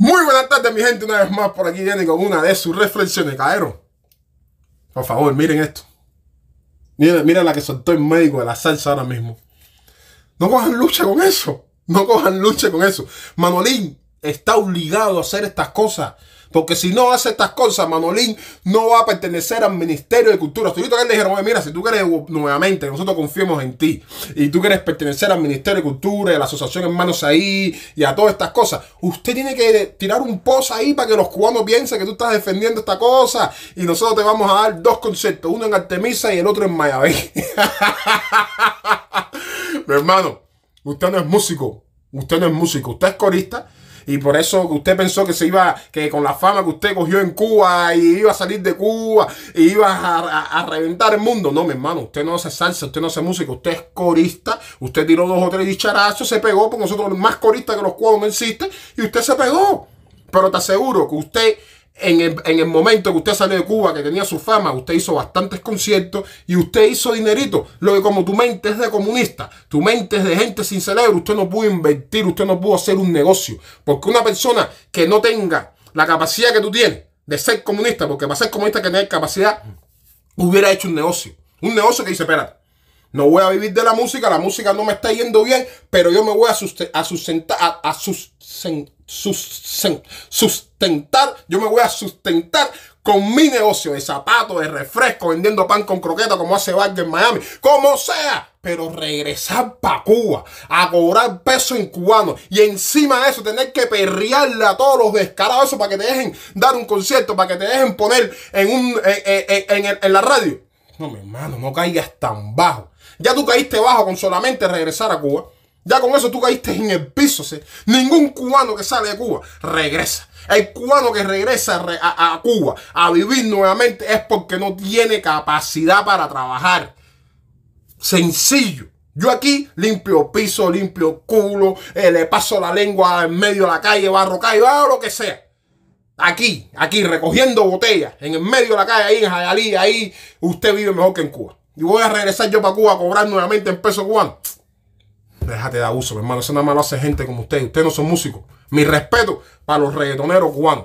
Muy buenas tardes, mi gente. Una vez más por aquí viene con una de sus reflexiones. Caeron. Por favor, miren esto. Miren, miren la que soltó el médico de la salsa ahora mismo. No cojan lucha con eso. No cojan lucha con eso. Manolín está obligado a hacer estas cosas. Porque si no hace estas cosas, Manolín no va a pertenecer al Ministerio de Cultura. Tú que le dijeron, mira, si tú quieres nuevamente, nosotros confiamos en ti, y tú quieres pertenecer al Ministerio de Cultura, y a la Asociación Hermanos ahí, y a todas estas cosas, usted tiene que tirar un post ahí para que los cubanos piensen que tú estás defendiendo esta cosa, y nosotros te vamos a dar dos conceptos, uno en Artemisa y el otro en Mayaví. Mi hermano, usted no es músico, usted no es músico, usted es corista, y por eso usted pensó que se iba, que con la fama que usted cogió en Cuba y iba a salir de Cuba y iba a, reventar el mundo. No, mi hermano, usted no hace salsa, usted no hace música, usted es corista. Usted tiró dos o tres dicharazos, se pegó, porque nosotros más coristas que los cubanos no existe, y usted se pegó. Pero te aseguro que usted en el, momento que usted salió de Cuba, que tenía su fama, usted hizo bastantes conciertos y usted hizo dinerito. Lo que como tu mente es de comunista, tu mente es de gente sin cerebro, usted no pudo invertir, usted no pudo hacer un negocio. Porque una persona que no tenga la capacidad que tú tienes de ser comunista, porque para ser comunista que tener capacidad, hubiera hecho un negocio. Un negocio que dice, espérate, no voy a vivir de la música, la música no me está yendo bien, pero yo me voy a, sustentar, a, sustentar, yo me voy a sustentar con mi negocio de zapatos, de refresco, vendiendo pan con croqueta como hace Vargas en Miami, como sea, pero regresar para Cuba a cobrar peso en cubano y encima de eso tener que perrearle a todos los descarados para que te dejen dar un concierto, para que te dejen poner en, un, en, en la radio. No, mi hermano, no caigas tan bajo. Ya tú caíste bajo con solamente regresar a Cuba. Ya con eso tú caíste en el piso. ¿sí? Ningún cubano que sale de Cuba regresa. El cubano que regresa a, Cuba a vivir nuevamente es porque no tiene capacidad para trabajar. Sencillo. Yo aquí limpio piso, limpio culo, eh, le paso la lengua en medio de la calle, barro calle, o lo que sea. Aquí, aquí, recogiendo botellas, en el medio de la calle, ahí en Jayalí, ahí usted vive mejor que en Cuba y voy a regresar yo para Cuba a cobrar nuevamente en peso cubano. Déjate de abuso, mi hermano. Eso nada más lo hace gente como usted. Ustedes no son músicos. Mi respeto para los reggaetoneros cubanos.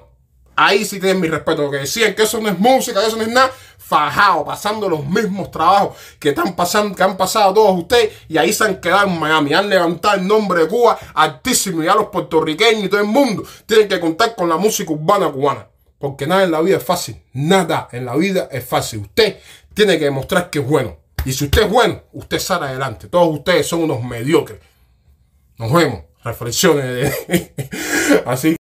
Ahí sí tienen mi respeto. Que decían que eso no es música, que eso no es nada. Fajado, pasando los mismos trabajos que, están pasando, que han pasado todos ustedes. Y ahí se han quedado en Miami. Han levantado el nombre de Cuba altísimo. Y a los puertorriqueños y todo el mundo tienen que contar con la música urbana cubana. Porque nada en la vida es fácil. Nada en la vida es fácil. Usted tiene que demostrar que es bueno. Y si usted es bueno, usted sale adelante. Todos ustedes son unos mediocres. Nos vemos. Reflexiones. Así.